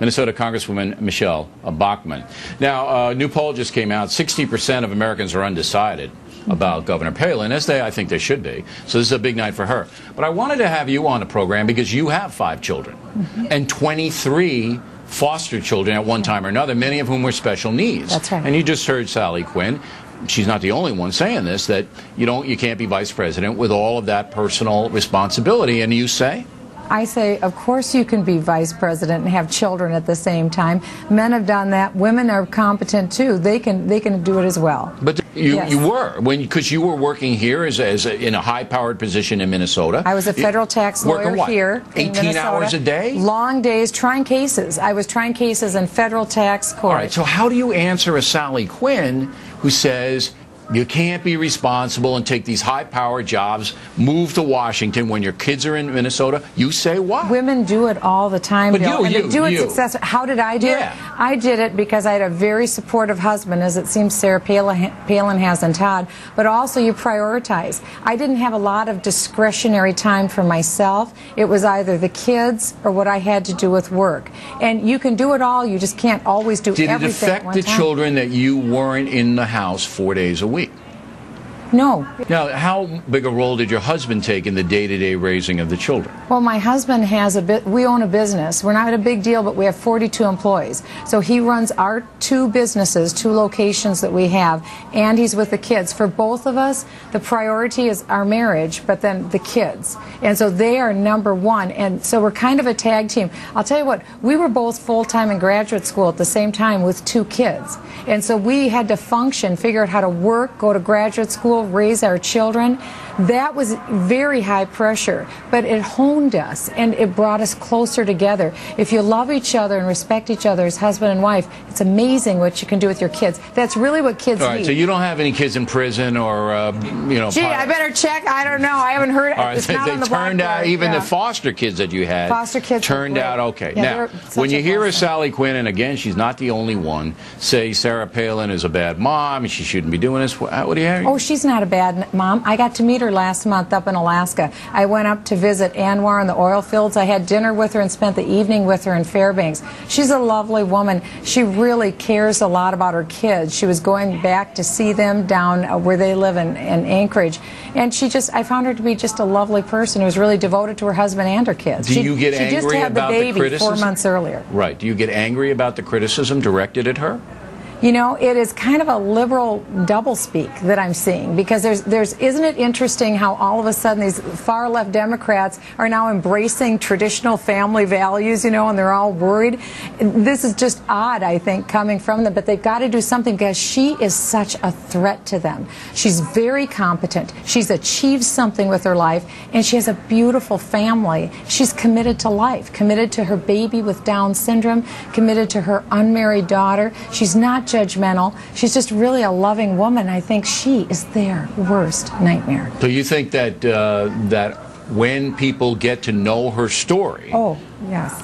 Minnesota Congresswoman Michele Bachmann. Now, a new poll just came out. 60% of Americans are undecided about Governor Palin, as they, I think they should be. So this is a big night for her. But I wanted to have you on the program because you have five children mm-hmm. and 23 foster children at one time or another, many of whom were special needs. That's right. And you just heard Sally Quinn. She's not the only one saying this that you don't you can't be vice president with all of that personal responsibility and you say I say, of course you can be vice president and have children at the same time. Men have done that. Women are competent too. They can they can do it as well. But you, Yes. you were when because you were working here as, as a, in a high powered position in Minnesota. I was a federal tax Working lawyer what? here. in 18 Minnesota. hours a day. Long days trying cases. I was trying cases in federal tax court. All right. So how do you answer a Sally Quinn who says? You can't be responsible and take these high power jobs, move to Washington when your kids are in Minnesota. You say what? Women do it all the time, But Bill, you, and you, they do it you. successfully. How did I do Yeah. it? I did it because I had a very supportive husband, as it seems Sarah Palin, has and Todd. But also, you prioritize. I didn't have a lot of discretionary time for myself. It was either the kids or what I had to do with work. And you can do it all. You just can't always do Did it everything at affect one the time. children that you weren't in the house four days a week? No, Now, how big a role did your husband take in the day to day raising of the children? Well, my husband has a bit, we own a business. We're not a big deal, but we have 42 employees. So he runs our two businesses, two locations that we have, and he's with the kids. For both of us, the priority is our marriage, but then the kids. And so they are number one. And so we're kind of a tag team. I'll tell you what, we were both full time in graduate school at the same time with two kids. And so we had to function, figure out how to work, go to graduate school, raise our children. That was very high pressure, but it honed us and it brought us closer together. If you love each other and respect each other as husband and wife, it's amazing what you can do with your kids. That's really what kids All right, need. so you don't have any kids in prison or, uh, you know. Gee, I better check. I don't know. I haven't heard. All right, it's they, not they on the turned out, even Yeah. the foster kids that you had Foster kids turned out okay. Yeah, now, when you hear a. Sally Quinn, and again, she's not the only one, say Sarah Palin is a bad mom and she shouldn't be doing this, what, what do you hear? Oh, she's not a bad mom. I got to meet her last month up in Alaska. I went up to visit ANWR in the oil fields. I had dinner with her and spent the evening with her in Fairbanks. She's a lovely woman. She really cares a lot about her kids. She was going back to see them down uh, where they live in, in Anchorage. And she just, I found her to be just a lovely person who was really devoted to her husband and her kids. Do she, you get she just angry had about the the baby four months earlier. Right. Do you get angry about the criticism directed at her? You know, it is kind of a liberal doublespeak that I'm seeing because there's, there's, isn't it interesting how all of a sudden these far left Democrats are now embracing traditional family values, you know, and they're all worried. This is just odd, I think, coming from them, but they've got to do something because she is such a threat to them. She's very competent. She's achieved something with her life, and she has a beautiful family. She's committed to life, committed to her baby with Down syndrome, committed to her unmarried daughter. She's not judgmental. She's just really a loving woman. I think she is their worst nightmare. So you think that uh, that when people get to know her story, Oh, yes.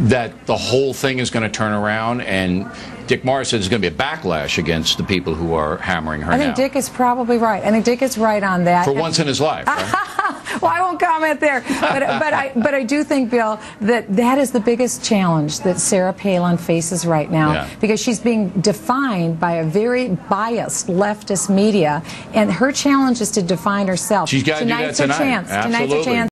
that the whole thing is going to turn around and Dick Morris said there's going to be a backlash against the people who are hammering her I think now. Dick is probably right. I think Dick is right on that. For once in his life. right? well, I won't comment there, but but I but I do think, Bill, that that is the biggest challenge that Sarah Palin faces right now Yeah. because she's being defined by a very biased leftist media, and her challenge is to define herself. She's gotta do that Tonight's her tonight. chance. Tonight's her chance.